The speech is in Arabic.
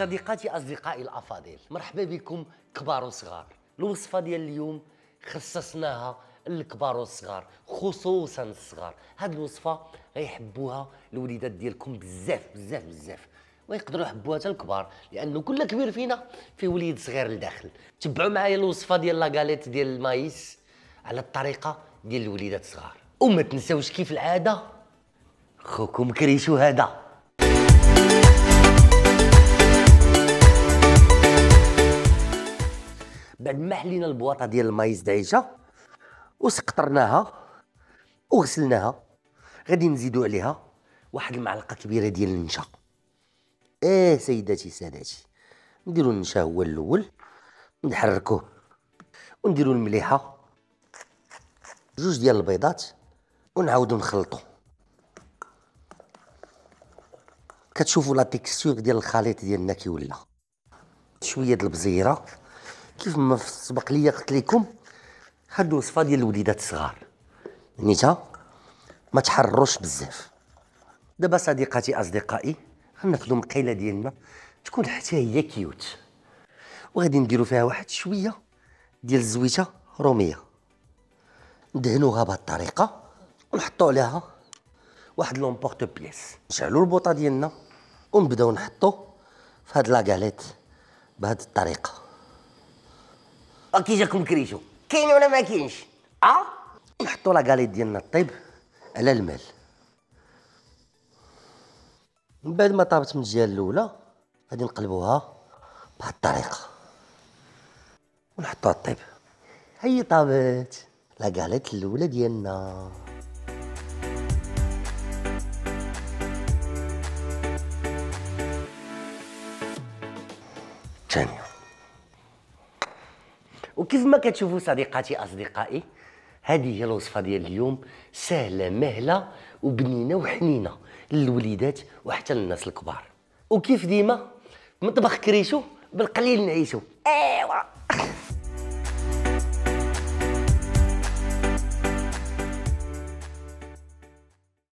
صديقاتي أصدقائي الأفاضل مرحبا بكم كبار وصغار. الوصفة ديال اليوم خصصناها للكبار والصغار خصوصا الصغار. هاد الوصفة غيحبوها الوليدات ديالكم بزاف بزاف بزاف. ويقدروا يحبوها حتى الكبار لأنه كل كبير فينا فيه وليد صغير لداخل. تبعوا معايا الوصفة ديال la galette ديال ال maïs على الطريقة ديال الوليدات الصغار وما تنساوش كيف العادة خوكم كريشو هذا. بعد ما حلينا البواطة ديال ال maïs دعيشه وقطرناها وغسلناها. غادي نزيدو عليها واحد المعلقة كبيرة ديال النشا. إيه سيداتي ساداتي نديرو النشا هو الأول نحركوه ونديرو المليحة جوج ديال البيضات ونعاودو نخلطو. كتشوفوا la texture ديال الخليط ديالنا كي ولا شوية د البزيرة. كيف ما سبق ليا قلت لكم هاد الوصفه ديال الوليدات الصغار. نيتا ما تحرروش بزاف. دابا صديقاتي أصدقائي غناخدو مقيلة ديالنا تكون حتى هي cute. وغادي نديرو فيها واحد شوية ديال الزويتة رومية. ندهنوها بهاد الطريقة ونحطو عليها واحد l'emporte-pièce نشعلو البوطة ديالنا ونبداو نحطو في هاد les galettes بهاد الطريقة. كي جاكم كريشو. كاين ولا ما كاينش آه؟ نحطو les galettes ديالنا طيب على المهل. من بعد ما طابت من الجهة الأولى غادي نقلبوها بهاد الطريقة. ونحطوها طيب هي طابت لاكاليت الأولى ديالنا. الثانية وكيف ما كتشوفوا صديقاتي أصدقائي هذه هي الوصفة ديال اليوم سهلة مهلة وبنينة وحنينة للوليدات وحتى للناس الكبار. وكيف ديما؟ مطبخ كريشو بالقليل نعيشو. أيوا.